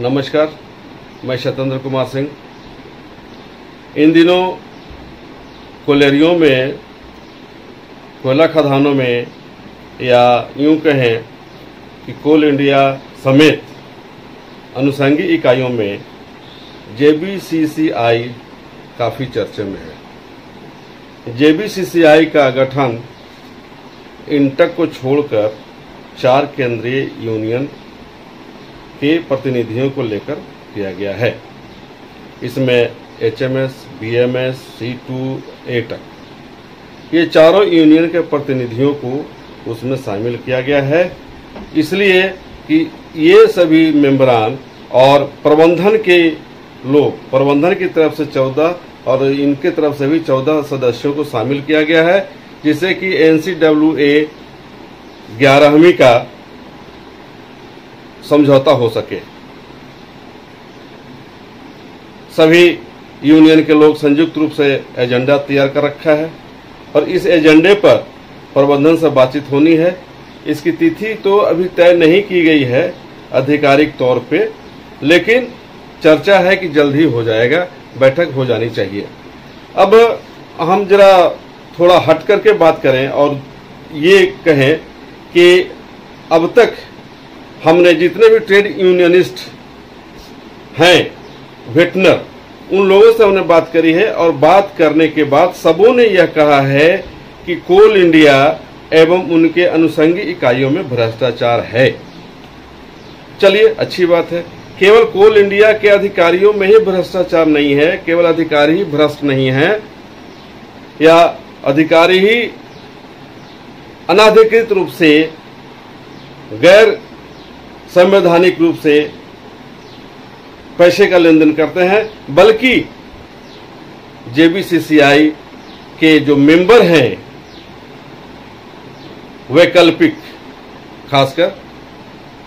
नमस्कार, मैं शतेंद्र कुमार सिंह। इन दिनों कोलेरियों में, कोयला खदानों में, या यूँ कहें कि कोल इंडिया समेत अनुषंगी इकाइयों में जेबीसीसीआई काफ़ी चर्चे में है। जेबीसीसीआई का गठन इंटक को छोड़कर चार केंद्रीय यूनियन के प्रतिनिधियों को लेकर किया गया है। इसमें H M S B M S CITU, ए तक ये चारों यूनियन के प्रतिनिधियों को उसमें शामिल किया गया है। इसलिए कि ये सभी मेंबरान और प्रबंधन के लोग, प्रबंधन की तरफ़ से चौदह और इनके तरफ़ से भी चौदह सदस्यों को शामिल किया गया है जिससे कि एनसीडब्ल्यू ए ग्यारहवीं का समझौता हो सके। सभी यूनियन के लोग संयुक्त रूप से एजेंडा तैयार कर रखा है और इस एजेंडे पर प्रबंधन से बातचीत होनी है। इसकी तिथि तो अभी तय नहीं की गई है आधिकारिक तौर पे, लेकिन चर्चा है कि जल्द ही हो जाएगा, बैठक हो जानी चाहिए। अब हम जरा थोड़ा हट करके बात करें और ये कहें कि अब तक हमने जितने भी ट्रेड यूनियनिस्ट हैं वेटनर उन लोगों से हमने बात करी है और बात करने के बाद सबों ने यह कहा है कि कोल इंडिया एवं उनके अनुषंगी इकाइयों में भ्रष्टाचार है। चलिए, अच्छी बात है। केवल कोल इंडिया के अधिकारियों में ही भ्रष्टाचार नहीं है, केवल अधिकारी ही भ्रष्ट नहीं है, या अधिकारी ही अनाधिकृत रूप से गैर संवैधानिक रूप से पैसे का लेन देन करते हैं, बल्कि जेबीसीसीआई के जो मेंबर हैं, वैकल्पिक, खासकर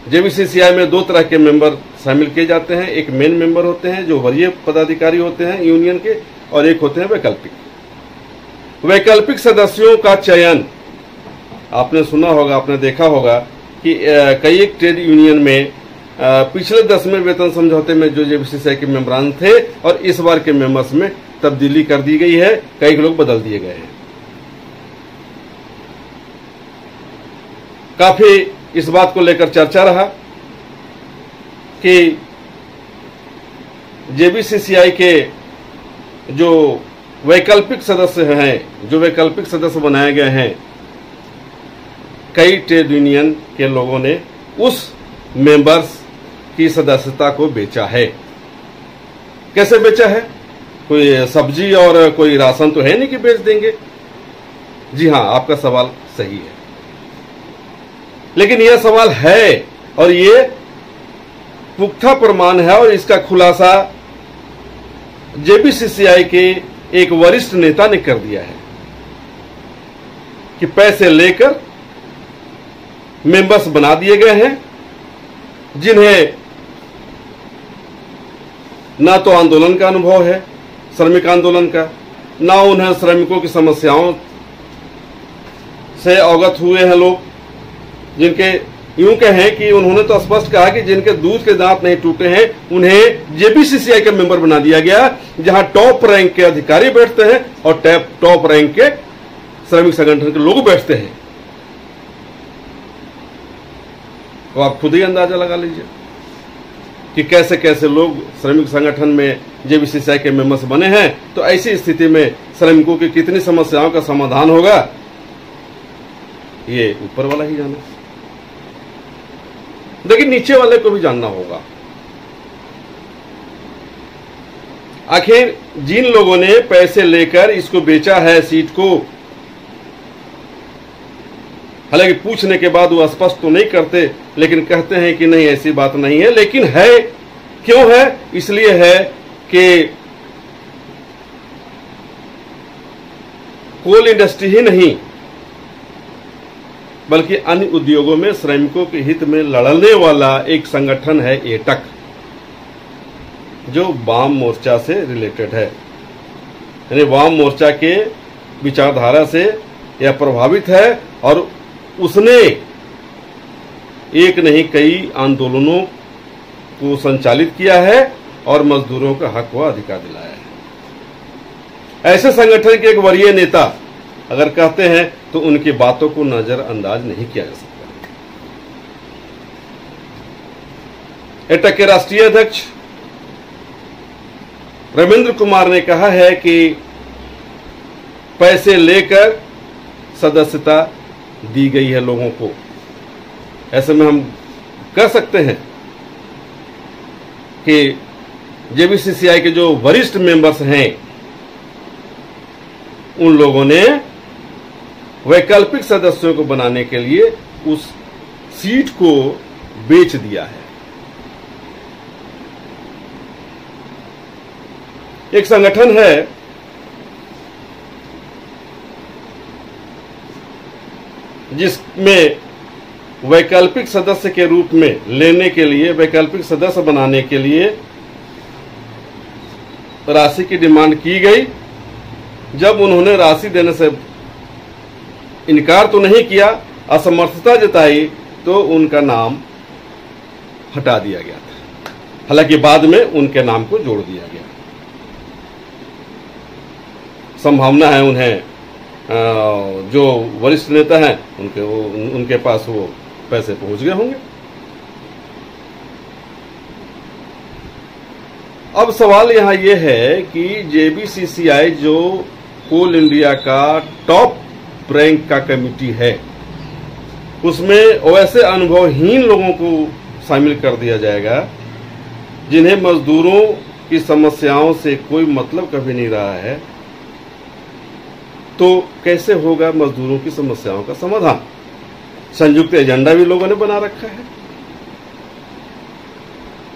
जेबीसीसीआई में दो तरह के मेंबर शामिल किए जाते हैं। एक मेन मेंबर होते हैं, जो वरीय पदाधिकारी होते हैं यूनियन के, और एक होते हैं वैकल्पिक। वैकल्पिक सदस्यों का चयन, आपने सुना होगा, आपने देखा होगा कि कई एक ट्रेड यूनियन में पिछले दसवें वेतन समझौते में जो जेबीसीसीआई के मेम्बरान थे और इस बार के मेंबर्स में तब्दीली कर दी गई है, कई लोग बदल दिए गए हैं। काफ़ी इस बात को लेकर चर्चा रहा कि जेबीसीसीआई के जो वैकल्पिक सदस्य हैं, जो वैकल्पिक सदस्य बनाए गए हैं कई ट्रेड यूनियन के लोगों ने उस मेंबर्स की सदस्यता को बेचा है। कैसे बेचा है? कोई सब्ज़ी और कोई राशन तो है नहीं कि बेच देंगे? जी हाँ, आपका सवाल सही है। लेकिन यह सवाल है और ये पुख्ता प्रमाण है और इसका खुलासा जेबीसीसीआई के एक वरिष्ठ नेता ने कर दिया है कि पैसे लेकर मेंबर्स बना दिए गए हैं, जिन्हें ना तो आंदोलन का अनुभव है, श्रमिक आंदोलन का, ना उन्हें श्रमिकों की समस्याओं से अवगत हुए हैं लोग, जिनके यूँ कहें कि उन्होंने तो स्पष्ट कहा कि जिनके दूध के दांत नहीं टूटे हैं, उन्हें जेबीसीसीआई का मेंबर बना दिया गया, जहाँ टॉप रैंक के अधिकारी बैठते हैं और टॉप रैंक के श्रमिक संगठन के लोग बैठते हैं। तो आप खुद ही अंदाज़ा लगा लीजिए कि कैसे कैसे लोग श्रमिक संगठन में, जेबीसीसीआई के मेंबर्स बने हैं। तो ऐसी स्थिति में श्रमिकों की कितनी समस्याओं का समाधान होगा? ये ऊपर वाला ही जाना। लेकिन नीचे वाले को भी जानना होगा। आखिर जिन लोगों ने पैसे लेकर इसको बेचा है सीट को, हालाँकि पूछने के बाद वो स्पष्ट तो नहीं करते लेकिन कहते हैं कि नहीं, ऐसी बात नहीं है, लेकिन है, क्यों है? इसलिए है कि कोल इंडस्ट्री ही नहीं, बल्कि अन्य उद्योगों में, श्रमिकों के हित में लड़ने वाला एक संगठन है एटक, जो वाम मोर्चा से रिलेटेड है। यानी वाम मोर्चा के विचारधारा से यह प्रभावित है, और उसने एक नहीं, कई आंदोलनों को संचालित किया है और मजदूरों का हक व अधिकार दिलाया है। ऐसे संगठन के एक वरीय नेता अगर कहते हैं तो उनकी बातों को नजरअंदाज नहीं किया जा सकता। एटक के राष्ट्रीय अध्यक्ष रविंद्र कुमार ने कहा है कि पैसे लेकर सदस्यता दी गई है लोगों को। ऐसे में हम कह सकते हैं कि जेबीसीसीआई के जो वरिष्ठ मेंबर्स हैं, उन लोगों ने वैकल्पिक सदस्यों को बनाने के लिए उस सीट को बेच दिया है। एक संगठन है, जिसमें वैकल्पिक सदस्य के रूप में लेने के लिए, वैकल्पिक सदस्य बनाने के लिए राशि की डिमांड की गई। जब उन्होंने राशि देने से इनकार तो नहीं किया, असमर्थता जताई तो उनका नाम हटा दिया गया था। हालाँकि बाद में उनके नाम को जोड़ दिया गया। संभावना है उन्हें जो वरिष्ठ नेता हैं, उनके वो उनके पास वो पैसे पहुँच गए होंगे। अब सवाल यहाँ यह है कि जेबीसीसीआई जो कोल इंडिया का टॉप रैंक का कमेटी है, उसमें वैसे अनुभवहीन लोगों को शामिल कर दिया जाएगा, जिन्हें मजदूरों की समस्याओं से कोई मतलब कभी नहीं रहा है। तो कैसे होगा मजदूरों की समस्याओं का समाधान? संयुक्त एजेंडा भी लोगों ने बना रखा है।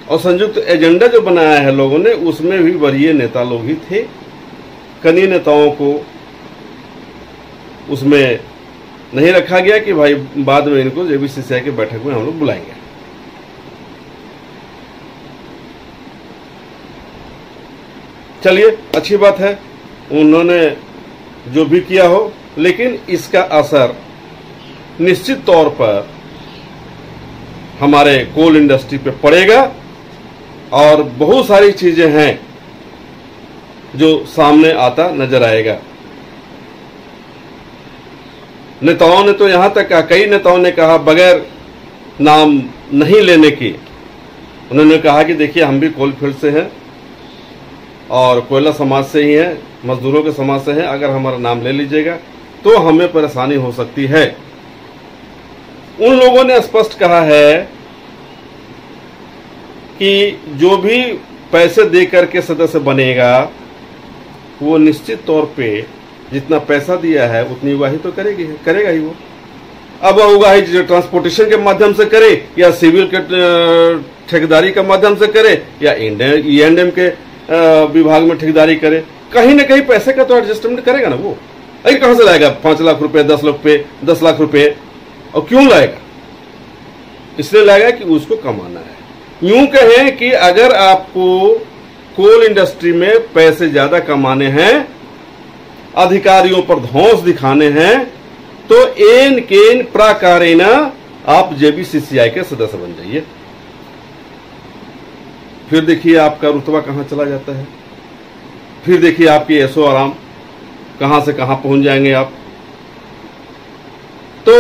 और संयुक्त एजेंडा जो बनाया है लोगों ने, उसमें भी वरीय नेता लोग ही थे। कनी नेताओं को उसमें नहीं रखा गया कि भाई बाद में इनको जेबीसीसीआई की बैठक में हम लोग बुलाएँगे। चलिए, अच्छी बात है। उन्होंने जो भी किया हो, लेकिन इसका असर निश्चित तौर पर हमारे कोल इंडस्ट्री पे पड़ेगा और बहुत सारी चीज़ें हैं जो सामने आता नज़र आएगा। नेताओं ने तो यहाँ तक कहा, कई नेताओं ने कहा, बगैर नाम नहीं लेने की। उन्होंने कहा कि देखिए, हम भी कोल फ़ील्ड से हैं और कोयला समाज से ही हैं, मजदूरों के समाज से हैं। अगर हमारा नाम ले लीजिएगा तो हमें परेशानी हो सकती है। उन लोगों ने स्पष्ट कहा है कि जो भी पैसे दे करके सदस्य बनेगा, वो निश्चित तौर पे जितना पैसा दिया है, उतनी उगाही तो करेगी करेगा ही वो। अब उगाही ट्रांसपोर्टेशन के माध्यम से करे, या सिविल के ठेकेदारी के माध्यम से करे, या ई एंड के विभाग में ठेकेदारी करे, कहीं ना कहीं पैसे का तो एडजस्टमेंट करेगा ना वो। अरे कहाँ से लाएगा? पाँच लाख रुपए, दस लाख रुपए दस लाख रुपए और क्यों लाएगा? इसलिए लाएगा कि उसको कमाना है। यूँ कहें कि अगर आपको कोल इंडस्ट्री में पैसे ज़्यादा कमाने हैं, अधिकारियों पर धौस दिखाने हैं तो एन केन प्राकारेना आप जेबीसीसीआई के सदस्य बन जाइए। फिर देखिए आपका रुतबा कहाँ चला जाता है। फिर देखिए आपकी ऐसो आराम कहाँ से कहाँ पहुँच जाएँगे आप तो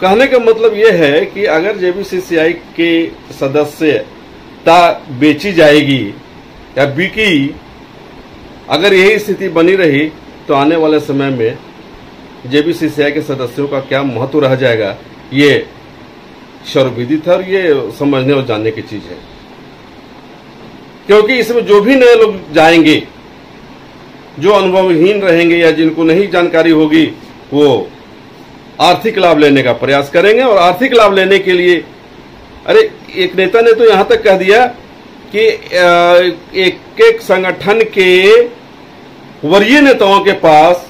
कहने का मतलब यह है कि अगर जेबीसीसीआई के सदस्यता बेची जाएगी या बिकी, अगर यही स्थिति बनी रही तो आने वाले समय में जेबीसीसीआई के सदस्यों का क्या महत्व रह जाएगा, ये सर्वविदित है और ये समझने और जानने की चीज़ है। क्योंकि इसमें जो भी नए लोग जाएँगे, जो अनुभवहीन रहेंगे या जिनको नहीं जानकारी होगी, वो आर्थिक लाभ लेने का प्रयास करेंगे और आर्थिक लाभ लेने के लिए, अरे, एक नेता ने तो यहाँ तक कह दिया कि एक एक संगठन के वरीय नेताओं के पास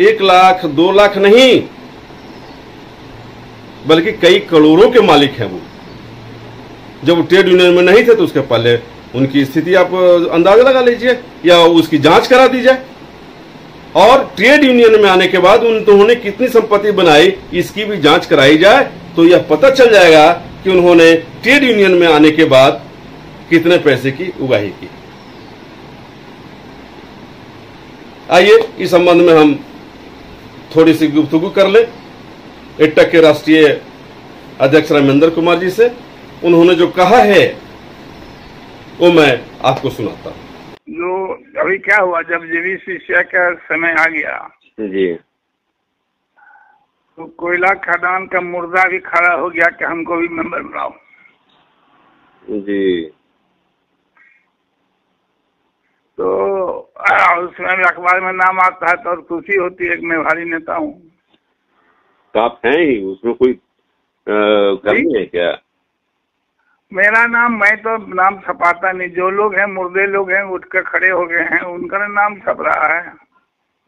एक लाख, दो लाख नहीं, बल्कि कई करोड़ों के मालिक हैं वो। जब वो ट्रेड यूनियन में नहीं थे तो उसके पहले उनकी स्थिति आप अंदाज़ा लगा लीजिए या उसकी जाँच करा दी जाए। और ट्रेड यूनियन में आने के बाद उन्होंने कितनी संपत्ति बनाई, इसकी भी जाँच कराई जाए तो यह पता चल जाएगा कि उन्होंने ट्रेड यूनियन में आने के बाद कितने पैसे की उगाही की। आइए, इस संबंध में हम थोड़ी सी गुफ्तगु कर ले। इट्टक के राष्ट्रीय अध्यक्ष रामेंद्र कुमार जी से, उन्होंने जो कहा है, वो मैं आपको सुनाता हूँ। जो अभी क्या हुआ जब जेवी शिष्या का समय आ गया जी। तो कोयला खदान का मुर्दा भी खड़ा हो गया कि हमको भी मेंबर बनाओ। जी। तो उसमें अखबार में नाम आता है तो और खुशी होती है कि मैं भारी नेता हूँ। तो आप हैं ही उसमें कोई कमी है क्या? मेरा नाम मैं तो नाम छपाता नहीं। जो लोग हैं मुर्दे लोग हैं उठ कर खड़े हो गए हैं उनका नाम छप रहा है।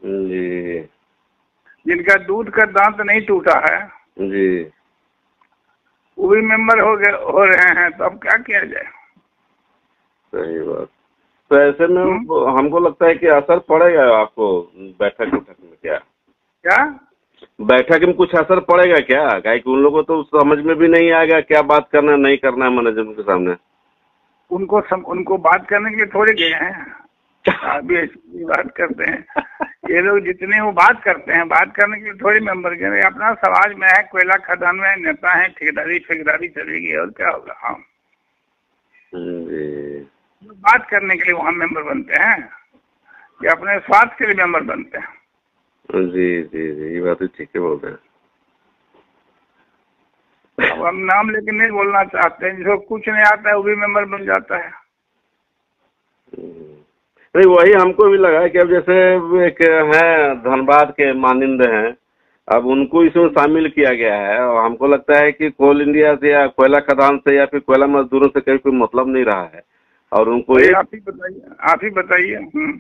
जी। जिनका दूध का दांत नहीं टूटा है जी। वो भी मेंबर हो गए हो रहे हैं तो अब क्या किया जाए? सही बात। तो ऐसे में हमको लगता है कि असर पड़ेगा आपको बैठक उठक में क्या? क्या? बैठक में कुछ असर पड़ेगा क्या? क्या कि उन लोगों को तो समझ में भी नहीं आएगा क्या बात करना नहीं करना है मैनेजमेंट के सामने। उनको सम, उनको बात करने के लिए थोड़े गए हैं। अभी ऐसी बात करते हैं। ये लोग जितने वो बात करते हैं बात करने के लिए थोड़ी मेंबर के अपना समाज में है कोयला खदान में नेता है ठेकेदारी ठेकेदारी चलेगी और क्या होगा? हाँ। बात करने के लिए वहाँ मेंबर बनते हैं। कि अपने स्वार्थ के लिए मेंबर बनते हैं। जी जी जी ये बात तो ठीक है बोल रहे हैं अब हम नाम लेके नहीं बोलना चाहते हैं जिसको कुछ नहीं आता है वो भी मेंबर बन जाता है हम्म। नहीं वही हमको भी लगा कि अब जैसे एक हैं धनबाद के मानिंद हैं अब उनको इसमें शामिल किया गया है और हमको लगता है कि कोल इंडिया से या कोयला खदान से या फिर कोयला मजदूरों से कहीं कोई मतलब नहीं रहा है और उनको एक आप ही बताइए आप ही बताइए हम्म।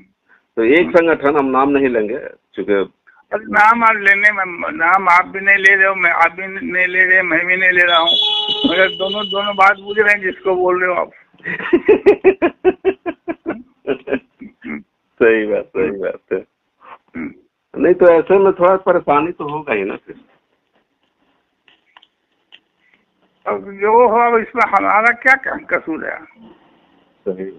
तो एक संगठन हम नाम नहीं लेंगे चूँकि नाम आप लेने में नाम आप भी नहीं ले रहे हो मैं आप भी नहीं ले रहे मैं भी नहीं ले रहा हूँ। मगर दोनों दोनों बात पूछ रहे हैं जिसको बोल रहे हो आप। सही बात सही बात है। हम्म। नहीं तो ऐसे में थोड़ा परेशानी तो होगा ही ना फिर। अब जो हो अब इसमें हमारा क्या कसूर है?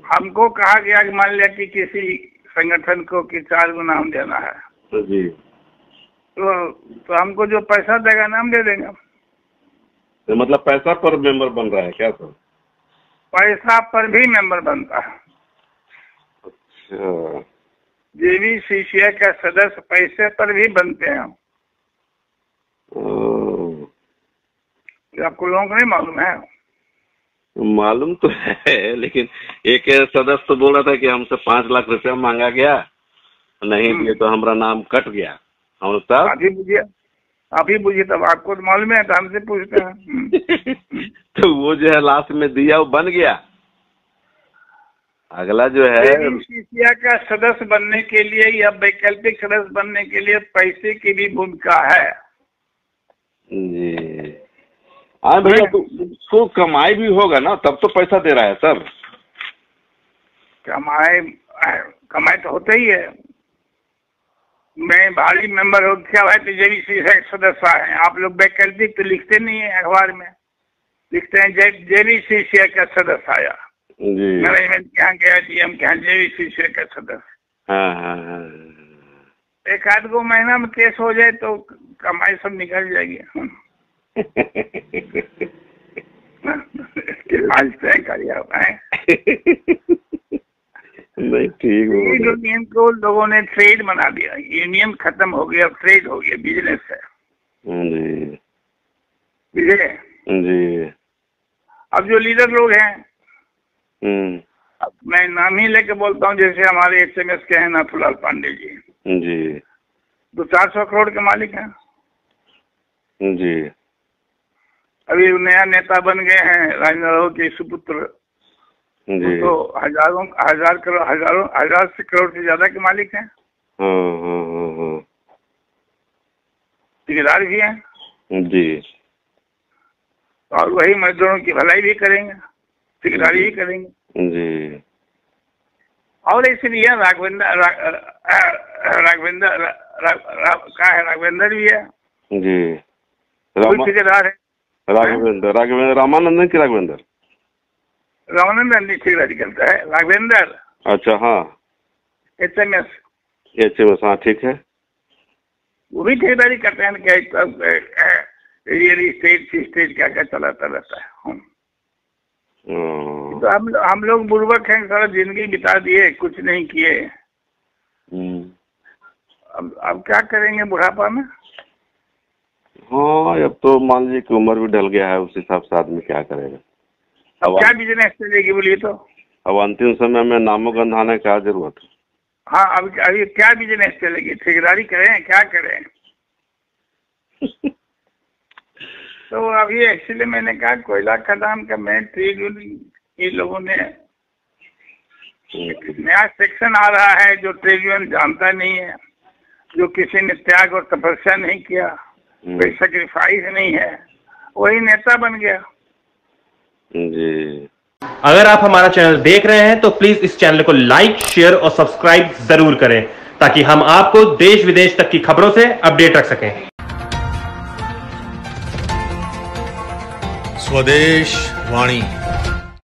हमको कहा गया कि मान लिया कि किसी संगठन को कि चार गो नाम देना है। तो जी। तो तो हमको जो पैसा देगा नाम दे देंगे तो मतलब पैसा पर मेंबर बन रहा है क्या सर? पैसा पर भी मेंबर बनता है। अच्छा। जेवी सीसीआई का सदस्य पैसे पर भी बनते हैं ओ, आपको लोगों को नहीं मालूम है। मालूम तो है लेकिन एक सदस्य तो बोल रहा था कि हमसे पाँच लाख रुपया मांगा गया नहीं हम्म। दिए तो हमारा नाम कट गया। हम साहब आप ही बुझिए आप तब आपको तो मालूम है तो हमसे पूछते हैं। तो वो जो है लास्ट में दिया वो बन गया। अगला जो है का सदस्य बनने के लिए या वैकल्पिक सदस्य बनने के लिए पैसे की भी भूमिका है। जी। हाँ भैया तो उसको कमाई भी होगा ना तब तो पैसा दे रहा है सर। कमाई कमाई तो होता ही है। मैं भारी मेंबर हो क्या भाई तो सीसीआई सदस्य है? आप लोग वैकल्पिक तो लिखते नहीं है अखबार में। लिखते हैं जेबी सीसीआई का सदस्य आया मैनेजमेंट के यहाँ गया डीएम के यहाँ सीसीआई का सदस्य। हाँ हाँ हाँ एक आध गो महीना में केस हो जाए तो कमाई सब निकल जाएगी। तय करिए हैं नहीं ठीक यूनियन को लोगों ने ट्रेड बना दिया। यूनियन खत्म हो गया अब ट्रेड हो गया बिज़नेस है। जी। जी। अब जो लीडर लोग हैं हम्म। अब मैं नाम ही लेके बोलता हूँ जैसे हमारे एच एम एस के हैं नाथुलाल पांडे जी। जी। तो चार सौ करोड़ के मालिक हैं। जी। अभी नया नेता बन गए हैं राजेंद्र राव के सुपुत्र। जी। तो हज़ारों हज़ार करोड़ हज़ारों हज़ार से करोड़ से ज़्यादा के मालिक हैं। हाँ हाँ हाँ हाँ ठेकेदार भी हैं। जी। और वही मजदूरों की भलाई भी करेंगे ठेकेदारी भी करेंगे। जी। और इसलिए राघवेंद्र राघवेंद्र रा, रा, रा, का है राघवेंद्र भी है। जी। ठेकेदार है। राघवेंद्र राघवेंद्र रामानंदन की राघवेंद्र रामानंदन करता है राघवेंद्र अच्छा हाँ H M S H M S हाँ ठीक है वो भी ठेकेदारी करते हैं क्या रियल स्टेट स्टेट क्या क्या चलाता रहता है तो हम हम लोग बुर्बक हैं सारा ज़िंदगी बिता दिए कुछ नहीं किए। अब अब क्या करेंगे बुढ़ापा में हाँ अब तो मान लीजिए कि उम्र भी ढल गया है उस हिसाब से आदमी क्या करेगा? अब क्या बिज़नेस चलेगी बोलिए तो? अब अंतिम समय में नामो गंधाने का ज़रूरत है? हाँ अब अभी क्या बिज़नेस चलेगी? ठेकेदारी करें क्या करें? तो अभी एक्चुअली मैंने कहा कोयला खदान का मैं ट्रेड यूनियन के लोगों ने नया सेक्शन आ रहा है जो ट्रेड यूनियन जानता नहीं है जो किसी ने त्याग और तपस्या नहीं किया। कोई सेक्रीफाइस नहीं है वही नेता बन गया। जी। अगर आप हमारा चैनल देख रहे हैं तो प्लीज़ इस चैनल को लाइक शेयर और सब्सक्राइब ज़रूर करें ताकि हम आपको देश विदेश तक की खबरों से अपडेट रख सकें। स्वदेश वाणी।